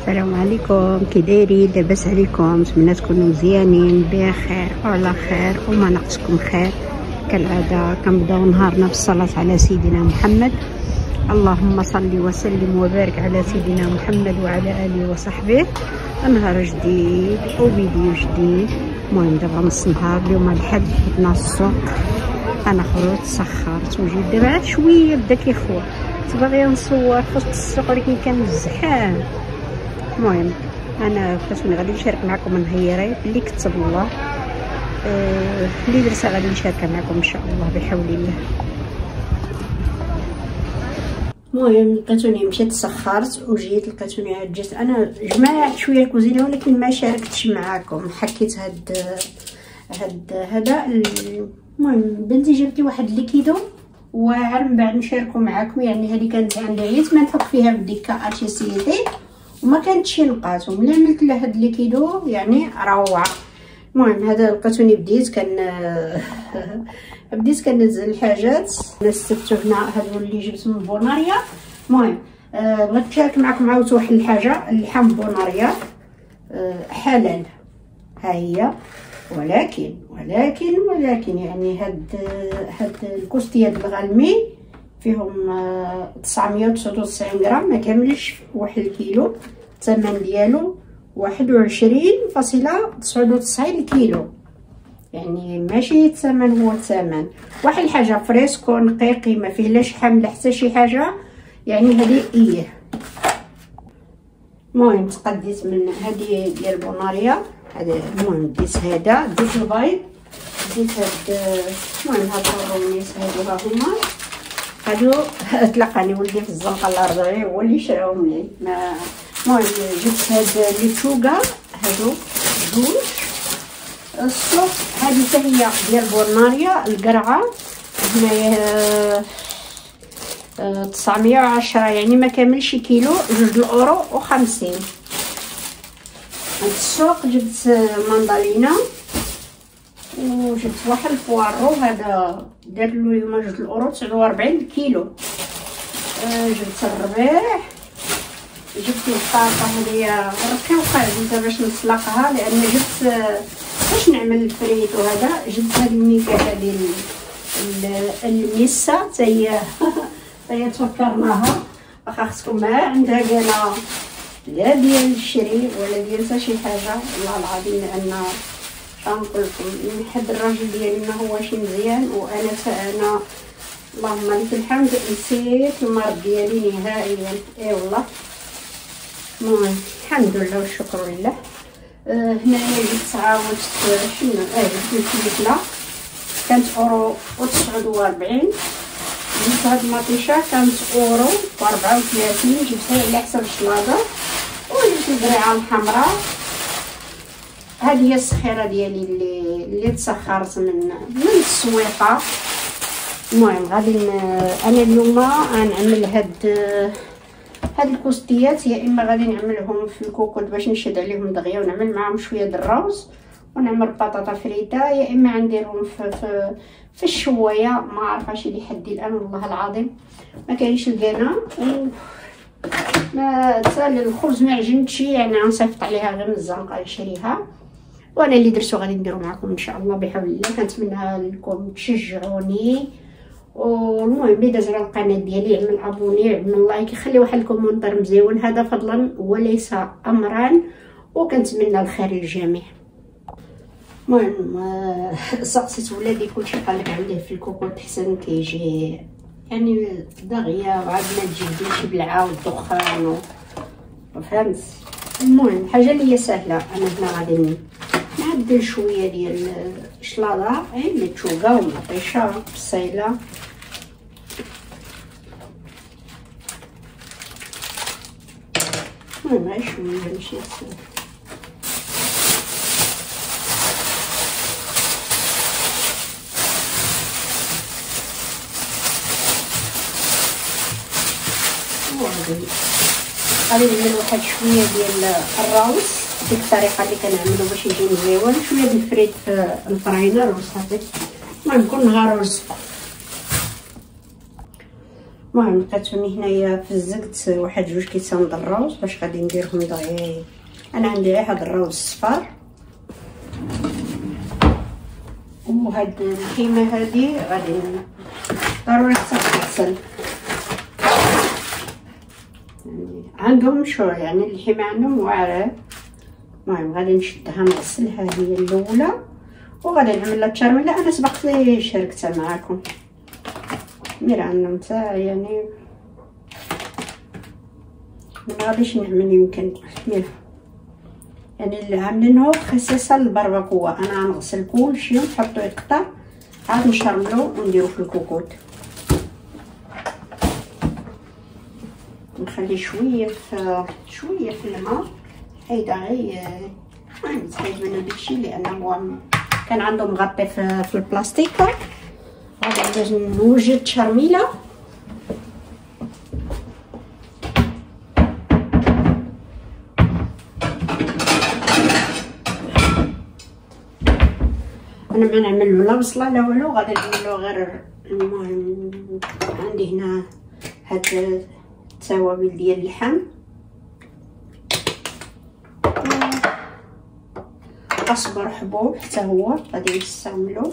السلام عليكم. كي دايرين لاباس عليكم. نتمنى تكونوا مزيانين. بخير وعلى خير وما ناقصكم خير. كالعادة كنبداو نهارنا بالصلاة على سيدنا محمد. اللهم صل وسلم وبارك على سيدنا محمد وعلى آله وصحبه. نهار جديد وفيديو جديد. المهم دابا نص النهار اليوم الحد بدنا السوق أنا خرجت سخرت وجيت. دابا شوية بدا كيخوى باغيه نصور في السوق ولكن كان زحام. المهم أنا فاش غادي نشارك معكم النهيرات اللي كتب الله. آه اللي درسها غادي نشاركها معكم إن شاء الله بحول الله. المهم لقيتوني مشيت سخرت وجيت لقيتوني عجزت أنا جمعت شوية الكوزينه ولكن ما شاركتش معاكم. حكيت هاد هاد هذا. المهم بنتي جابت لي واحد ليكيدو وعاد من بعد نشاركو معاكم. يعني هذه كانت عندي ما نحط فيها بديكا ارتيسيتي وما كانتش نقاط ملي عملت له هاد ليكيدو يعني روعة. المهم هذا لقيتوني بديت كان بديت كنزل الحاجات. نستفتو هنا هادو اللي جبت من بوناريا المهم آه بغيت نشارك معكم عاوت واحد الحاجة اللحم بوناريا آه حلال. ها هي. ولكن ولكن ولكن يعني هاد هاد الكوستيات الغالمين فيهم 999 غرام ما كاملش واحد الكيلو. الثمن ديالو واحد وعشرين فاصلة تسعود وتسعين كيلو. يعني ماشي الثمن هو الثمن واحد الحاجة فريسكو نقيقي ما فيه لا شحم لا حتى شي حاجة. يعني هذه إيه. المهم تقديت من هذه ديال بوناريا. هذا المهم ديت هذا ديت البيض. ديت هاد المهم هاد الروميس هادو ها هما. هادو تلقاني ولدي في الزنقة عليه هو اللي شراهم لي ما المهم جبت هاد ليتشوغا هادو جوج. السوق هادي حتى هي ديال بورناريا القرعة. هنايا تسعمية وعشرة يعني ما كاملش كيلو جوج الأورو وخمسين. السوق جبت ماندالينا وجبت واحد ال poireau هذا دارلو اليوم جوج الاورو تسعود وربعين الكيلو آه جبت الربيع جبت البطاطا هذيا ركاوقع زينه باش نسلقها لأن جبت باش نعمل الفريت وهذا؟ جبت هاد الميكا هادي الميسا حتى هي هي تفكرناها واخا خصكم معاه عندها كانا لا ديال الشري ولا ديال حتى شي حاجة. والله العظيم لأن شنقول لكم نحب الراجل ديالي ما هوش مزيان وأنا حتى أنا اللهم لك الحمد نسيت المرض ديالي نهائيا. إي والله. المهم الحمد لله والشكر لله. آه هنايا جبت عاود شنو؟ أه جبت الفلفله كانت أورو وتسعود وربعين جبت هاد المطيشه كانت أورو وربعة وثلاثين. جبتها على حساب الشلاضة. وجبت الدريعه الحمراء. هذه هي السخيره ديالي اللي اللي تسخرت من من السويقة. المهم غادي أنا اليوم غنعمل هاد هاد الكوستيات. يا إما غادي نعملهم في الكوكوط باش نشد عليهم دغيا ونعمل معاهم شوية د الروز ونعمل بطاطا فريتا يا إما غنديرهم في في, في الشواية. ما عرفاش اللي حدي الآن والله العظيم. ما كاينش الكانا ما تسال الخبز ما عجنتش. يعني غنصيفط عليها غير من الزنقة نشريها وأنا اللي درتو غادي نديرو معكم إن شاء الله بحول الله. كنتمنى لكم تشجعوني. والمهم اللي داز على القناة ديالي يعمل abonné يعمل like يخلي واحد ال commentaire مزيون. هذا فضلا وليس امرا وكنتمنى الخير للجميع. المهم آه، سقسيت ولادي كلشي قال لك في الكوكوط حسن كيجي يعني دغيا وعاد ما تجبديش بالعا والدخان فهمت؟ المهم حاجة اللي هي سهلة أنا هنا غادي نعدل شوية ديال الشلاضه غير متشوقه ومطيشه بصيله المهم غير شوية ماشي وغادي غادي نعمل واحد شوية ديال الراوس ديك الطريقة اللي كنعملو باش يجي مزيون شوية د الفريت في الفراينر وصافي المهم كل نهار رز المهم لقيتوني هنايا فزقت واحد جوج كيسان د الروز باش غادي نديرهم دغيا أنا عندي غير هاد الروز الصفار وهاد الخيمه هادي غادي ضروري خصها عندهم شو يعني الحمى عندهم واعره المهم غادي نشدها نغسلها هي الأولى وغادي نعمل لها الترميله أنا سبقت لي شاركتها معاكم. مير عندهم تاع يعني؟ ما غاديش نعمل يمكن. مير يعني عاملينه خصيصه للبربكوه أنا غنغسل كلشي ونحطو يقطع عاد نشرملو ونديرو في الكوكوط نخلي شوية في شوية في الماء. هيدا غير المهم تحيد منو داكشي لأنه كان عنده مغطي في, في البلاستيك غادي نوجد تشرميله أنا ما نعمل لا بصله لا والو غادي نعملو غير المهم عندي هنا هاد التوابل ديال اللحم. أصبر حبوب حتى هو غادي نستعملو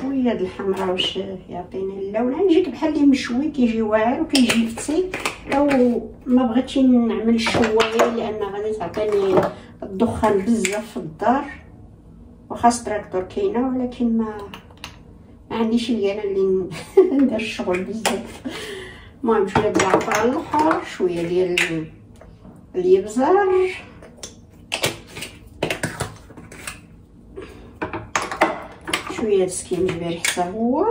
شوية د الحمراء واش يعطيني اللون. يجيك بحال اللي مشوي كيجي واعر وكيجي فتي لو ما بغيتش نعمل الشوايه لأن غادي تعطيني الدخان بزاف في الدار. وخاص التراكتور كاينة ولكن ما عنديش أنا اللي ندير الشغل بزاف. المهم شوية ديال العطر الاحمر شوية ديال الابزار شوية السكينجبير حتى هو.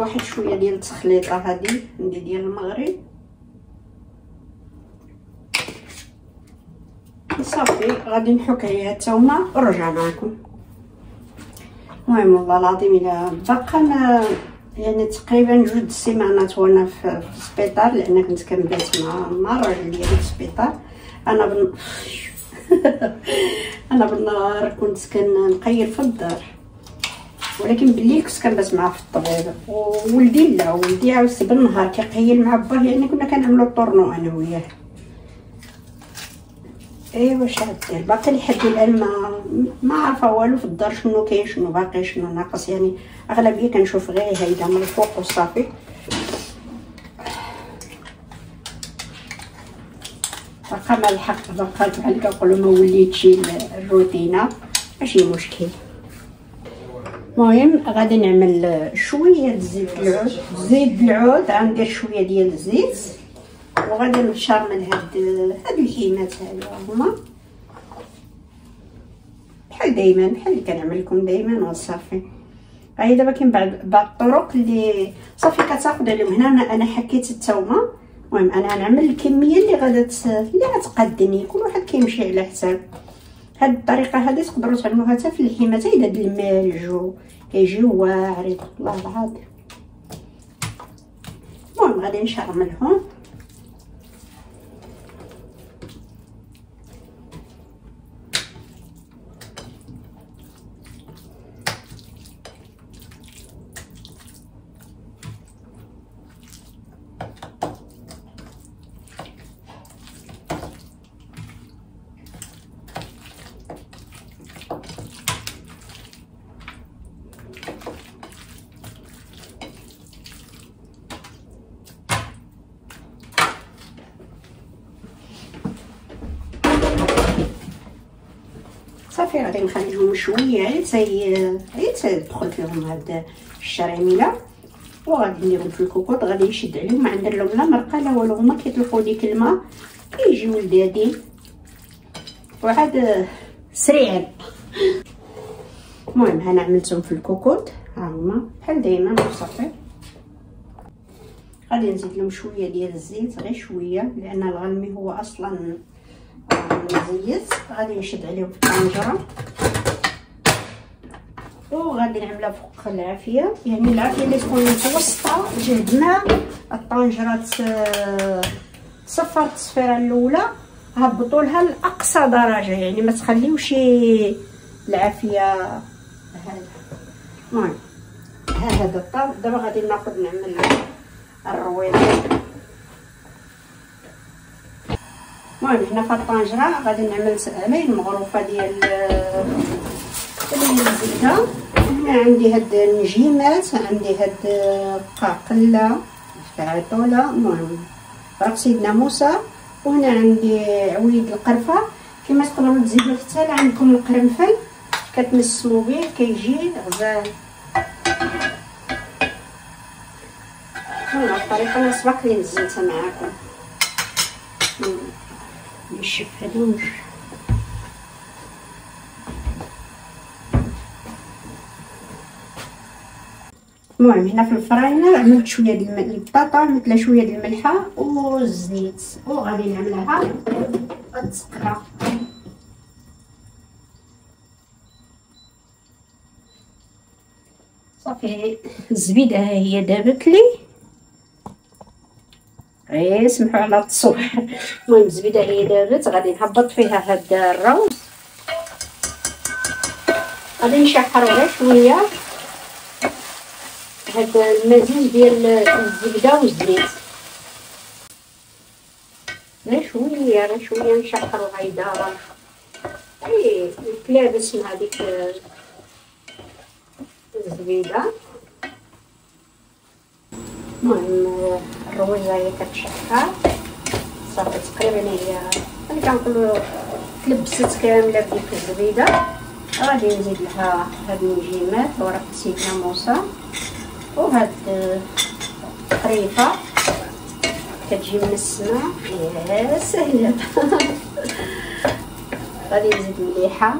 واحد شوية ديال التخليطة هذه عندي ديال المغرب. صافي غادي نحك عليها الثومه ونرجع معكم المهم والله العظيم إلا بقى أنا يعني تقريبا جوج السيمانات وأنا في السبيطار لأن كنت كنبات مع مع الراجل ديالي في السبيطار. أنا بن... أنا بالنهار كنت كنقير في الدار. ولكن بالليل كنت كنبات معاه في الطبيب. وولدي لا ولدي عاوز بالنهار كيقيل مع باه يعني كنا كنعملو الطورنو أنا وياه. ايوا واش غدير باقي لحد الآن ما ما عارفه والو في الدار شنو كاين شنو باقي شنو ناقص. يعني أغلبية كنشوف غير هيدا من الفوق وصافي باقا مع الحق باقا بحال كنقولوا ما وليتش الروتينة. ماشي مشكل. المهم غادي نعمل شوية زيت العود. زيت العود غندير شوية ديال الزيت. وغادي نشرمل هاد هاد الكيمات هادو هما بحال دايما بحال كنعمل لكم دايما وصافي هاي دابا كاين بعض الطرق اللي صافي كتاخذ عليهم. هنا أنا حكيت الثومه المهم أنا غنعمل الكمية اللي غادا اللي غتقادني كل واحد كيمشي على حساب. هاد الطريقة هذه تقدروا تعملوها حتى في اللحمه حتى إلا المالج كيجيو واعرين والله العظيم. المهم غادي نشرملهم صافي غادي نخليهم شوية غير تي تدخل فيهم هاد الشريميله وغادي نديرهم في الكوكوط غادي نشد عليهم ما ندير لهم لا مرقه لا والو هما كيطلقوا ديك الماء كيجيو لذاذين وعاد سريعين المهم هنا عملتهم في الكوكوط. ها هما بحال دايما وصافي غادي نزيد لهم شوية ديال الزيت غير شوية لأن الغلمي هو أصلا مزيت غادي نشد عليهم في الطنجرة. وغادي نعملها فوق العافية. يعني العافية اللي تكون متوسطة. جهد ماء الطنجره تصفر التصفيره الأولى. هبطوا لها لأقصى درجة. يعني ما تخليوش العافية. هذا المهم ها هذا الطاب. دابا غادي ناخذ نعمل الرويضة. المهم هنا في الطنجرة غادي نعمل عليه المغروفه ديال الزبده هنا عندي هاد النجيمات عندي هاد قاقلة عطوله المهم راه سيدنا موسى وهنا عندي عويد القرفة. كما تقدروا تزيدوا حتى عندكم القرنفل كتنسموا به كيجي غزال. هنا الطريقة اللي سبق لي نزلتها معاكم. نشف المهم هنا في الفراينه عملت شوية ديال البطاطا مثل شوية ديال الملحة والزيت وغادي نعملها غتسقى صافي الزبيدة ها هي دابت لي. غير سمحوا على التصوير. المهم الزبيده هي دابت غادي نهبط فيها هاد الروز غادي نشحرو غير شوية هاد المزيج ديال الزبدة والزيت. غير شوية غير شوية نشحرو هايدا اي الكلابس مع ديك الزبيدة. المهم الرويزه هي كتشحر صافي تقريبا هي اللي كنقولوا تلبست كامله بديك الزبيده غادي نزيد لها هاد النجيمات ورق سيدنا موسى وهاد القريفه كتجي من السماء يا سهله غادي نزيد مليحه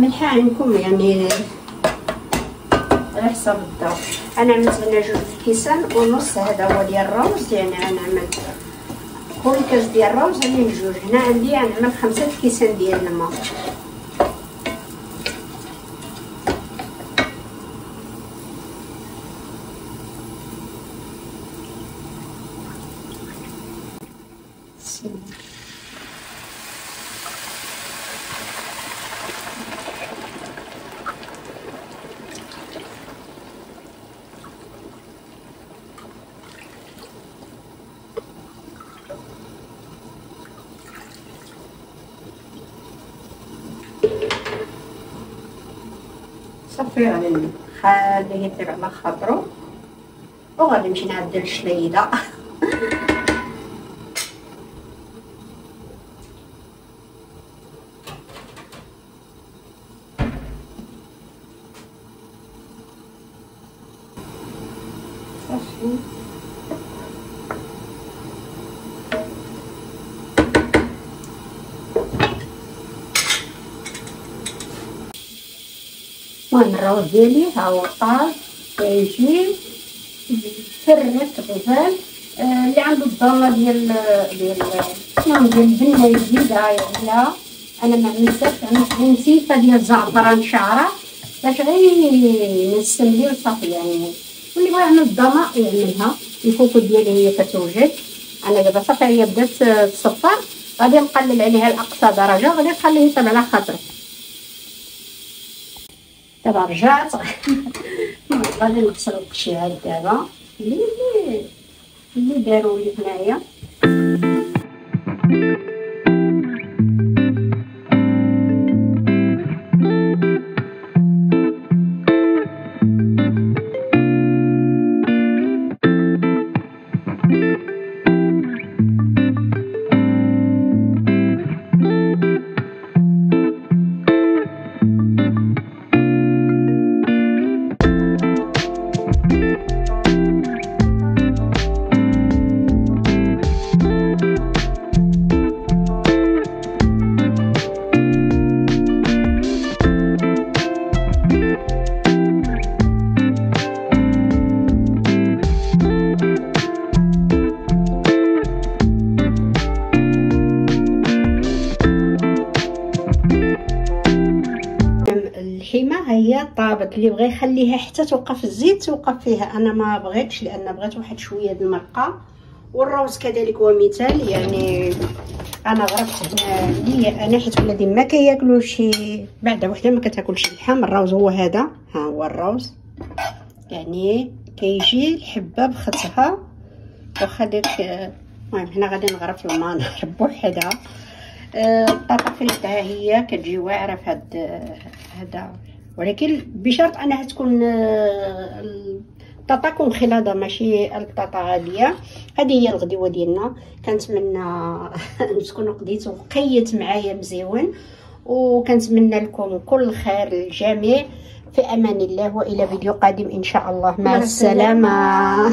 الملحه عندكم يعني على حسب الذوق أنا عملت هنا جوج كيسان ونص هذا هو ديال الروز يعني أنا عملت كل كاس ديال الروز عليه جوج. هنا عندي غنعمل خمسة كيسان ديال الماء. صافي غادي نخليه يطيب على خاطرو. وغادي نمشي نعدل الشليده صافي المهم الروز ديالي ها هو طاب كيجي فرت غزال آه اللي عنده الضامه ديال ديال شنو ديال البنه يزيدها ولا أنا ما عملتهاش عملت غير نسيفه ديال زعفران شعره باش غير نسمي وصافي يعني واللي بغى يعمل الضامه يعملها الكوكو ديالي هي كتوجد أنا دابا صافي هي بدات تصفر غادي نقلل عليها لاقصى درجه غادي نخليه يطلع على خاطره دابا رجعت غادي نغسل القشيعات دابا. اللي اللي داروا لي هنايا. الطابط اللي بغى يخليها حتى توقف الزيت توقف فيها. أنا ما بغيتش لأن بغيت واحد شوية د المرقة. والروز كذلك هو مثال يعني أنا غرفت هنا ليا أنا حيت ولادي ما كياكلوش بعدا وحدة ما كتاكلش اللحم. الروز هو هذا ها هو الروز يعني كيجي الحبة بختها. واخا داك المهم هنا غادي نغرف الماء نحب وحدها الطاطا ها هي كتجي واعرة في هاد هذا ولكن بشرط أنها تكون الطاطا كون خلادة ماشي الطاطا غاليه هذه هي الغديوه ديالنا. كنتمنى تكونوا قضيتوا قيت معايا مزيون وكنتمنى لكم كل خير للجميع. في أمان الله وإلى فيديو قادم إن شاء الله. مع السلامة.